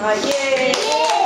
Rồi, yeah. yeah.